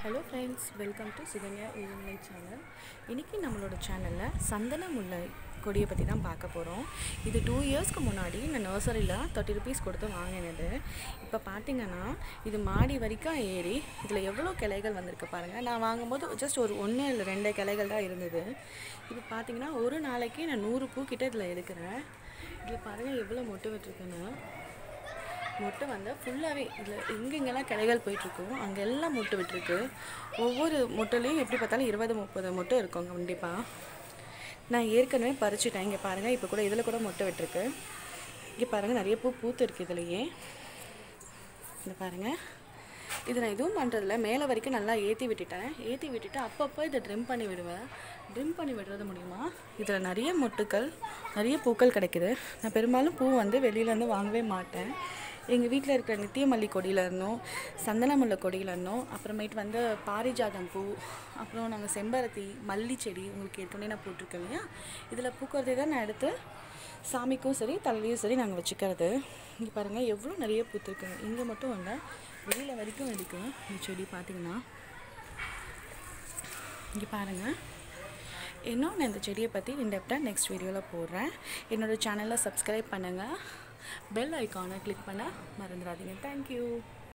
Hello friends welcome to Sukanya இளநிலை channel இன்றைக்கி நம்மளோட சேனலில் சந்தன முல்லை கொடியை பற்றி தான் பார்க்க போகிறோம் இது டூ இயர்ஸ்க்கு முன்னாடி நான் நர்சரியில் தேர்ட்டி ருபீஸ் கொடுத்து வாங்கினது. இப்போ பார்த்தீங்கன்னா இது மாடி வரைக்கும் ஏறி இதில் எவ்வளோ கிளைகள் வந்திருக்கு பாருங்கள் நான் வாங்கும்போது ஜஸ்ட் ஒரு ஒன்று இல்லை ரெண்டு கிளைகள் தான் இருந்தது. இப்போ பார்த்தீங்கன்னா ஒரு நாளைக்கு நான் நூறு பூ கிட்ட இதில் எடுக்கிறேன். இதில் பாருங்கள் எவ்வளோ மொட்டு விட்டுருக்குன்னு மொட்டை வந்து ஃபுல்லாகவே இதில் எங்கெங்கெல்லாம் கிளைகள் போயிட்டுருக்கோ அங்கே எல்லாம் மொட்டு விட்டுருக்கு. ஒவ்வொரு மொட்டைலையும் எப்படி பார்த்தாலும் இருபது முப்பது மொட்டை இருக்கும் கண்டிப்பாக நான் ஏற்கனவே பறிச்சுட்டேன். இங்கே பாருங்கள் இப்போ கூட இதில் கூட மொட்டை விட்டுருக்கு. இங்கே பாருங்கள் நிறைய பூ பூத்து இருக்குது இதுலையே. இந்த பாருங்கள் இது நான் எதுவும் பண்ணுறதில்ல மேலே வரைக்கும் நல்லா ஏற்றி விட்டுட்டேன். ஏற்றி விட்டுட்டு அப்பப்போ இதை ட்ரிம் பண்ணி விடுவேன். ட்ரிம் பண்ணி விடுறது மூலிமா இதில் நிறைய மொட்டுக்கள் நிறைய பூக்கள் கிடைக்குது. நான் பெரும்பாலும் பூ வந்து வெளியிலேருந்து வாங்கவே மாட்டேன். எங்கள் வீட்டில் இருக்கிற நித்தியமல்லி கொடியில் இருந்தோம் சந்தனமுல்லை கொடியில் இருந்தோம் அப்புறமேட்டு வந்து பாரிஜாதம் பூ அப்புறம் நாங்கள் செம்பருத்தி மல்லி செடி உங்களுக்கு ஏற்கனவே நான் போட்டிருக்கேன் இல்லையா? இதில் பூக்கிறதே தான் நான் எடுத்து சாமிக்கும் சரி தலையிலையும் சரி நாங்கள் வச்சுக்கிறது. இங்கே பாருங்கள் எவ்வளோ நிறைய பூத்துருக்குங்க. இங்கே மட்டும் இல்லை வெளியில் வரைக்கும் இருக்குது இந்த செடி பார்த்தீங்கன்னா இங்கே பாருங்கள் இன்னும் நான் இந்த செடியை பற்றி இன்டெப்டாக நெக்ஸ்ட் வீடியோவில் போடுறேன். என்னோடய சேனலை சப்ஸ்கிரைப் பண்ணுங்கள் பெல் ஐக்கானை கிளிக் பண்ண மறந்துடாதீங்க தேங்க்யூ